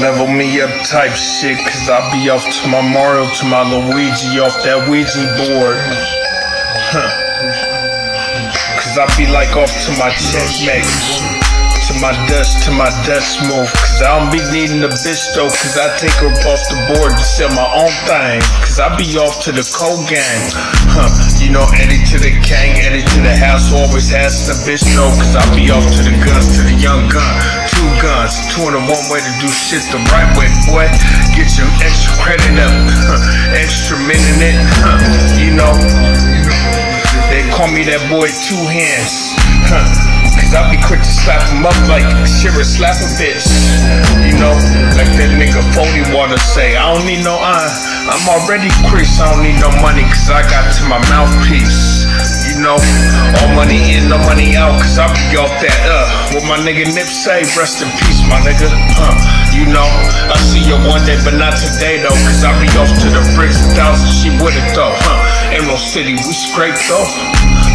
level me up type shit, cause I be off to my Mario, to my Luigi, off that Ouija board. Huh. Cause I be like off to my checkmate. To my dust, to my dust move. Cause I don't be needing a bitch though, cause I take her off the board to sell my own thing. Cause I be off to the cold gang. Huh. You know, Eddie to the gang, Eddie to the house, always has the bitch though. Cause I be off to the guns, to the young gun. Two guns, two in one way to do shit the right way, boy. Get your extra credit up, extra minute it, huh. You know, they call me that boy two hands, huh. Cause I be quick to slap him up like Shira slap a bitch. You know, like that nigga Foley wanna say, I don't need no iron. I'm already Chris, I don't need no money cause I got to my mouthpiece. Know, all money in, no money out, cause I be off that, uh, what my nigga Nip say, rest in peace, my nigga, huh, you know, I see you one day, but not today, though, cause I be off to the bricks, a thousand she with it, though, huh, Emerald City, we scrape, though,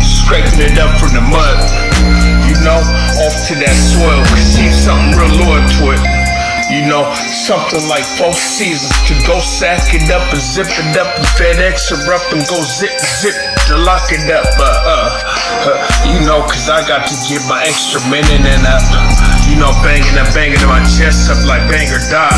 scraping it up from the mud, you know, off to that soil, cause she's something real loyal to it. You know, something like four seasons to go sack it up and zip it up and FedEx her up and go zip zip to lock it up. Uh, uh, uh, you know, cause I got to get my extra minute and up. You know, banging and banging my chest up like banger die.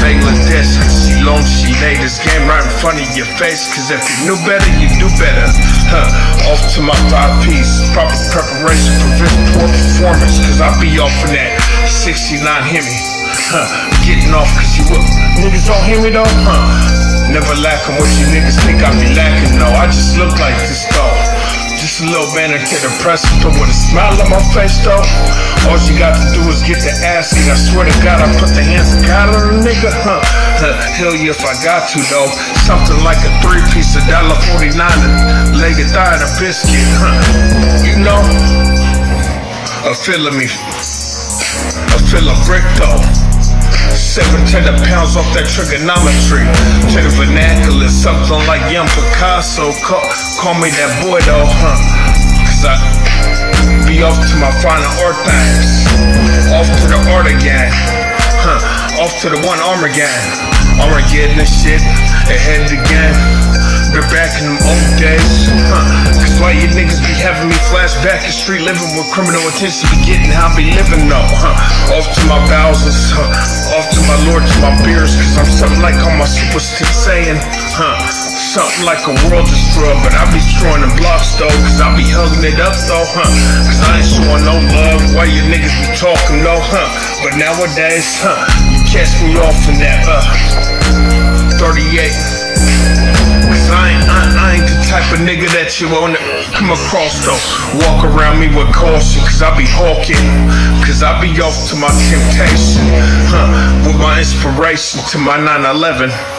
Bangladesh, she long, she laid this game right in front of your face. Cause if you knew better, you do better. Huh. Off to my five piece, proper preparation for poor performance. Cause I be off in that 69 Hemi. Huh, getting off cause you up. Niggas don't hear me though, huh? Never lacking what you niggas think I be lacking, no. I just look like this though. Just a little banner to the but with a smile on my face though. All you got to do is get the ass eat. I swear to God, I put the hands of God on a nigga, huh? hell yeah, if I got to though. Something like a three piece of dollar forty nine, a leg of thigh and a biscuit, huh? You know, a feeling me, a feel a brick though. Seven the pounds off that trigonometry. To the vernacular, something like young Picasso. Call, call me that boy though, huh? Cause I be off to my final art things. Off to the art again. Huh? Off to the one armor gang. Armageddon and shit. Ahead game. They're back in them old days. Huh? Cause why you niggas be having me flashback in street living with criminal intention be getting how I be living though. Huh? Off to my Bowsers, huh? Lord, to my beers, cause I'm something like all my superstition saying, huh? Something like a world destroyer, but I be destroying them blocks though, cause I be hugging it up though, huh? Cause I ain't showing no love, why you niggas be talking though, huh? But nowadays, huh? You catch me off in that, uh, that you wanna come across though. Walk around me with caution, cause I be hawking. Cause I be off to my temptation, huh? With my inspiration to my 9 11.